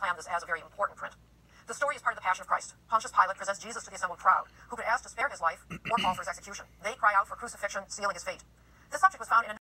planned this as a very important print. The story is part of the Passion of Christ. Pontius Pilate presents Jesus to the assembled crowd, who could ask to spare his life or call for his execution. They cry out for crucifixion, sealing his fate. This subject was found in a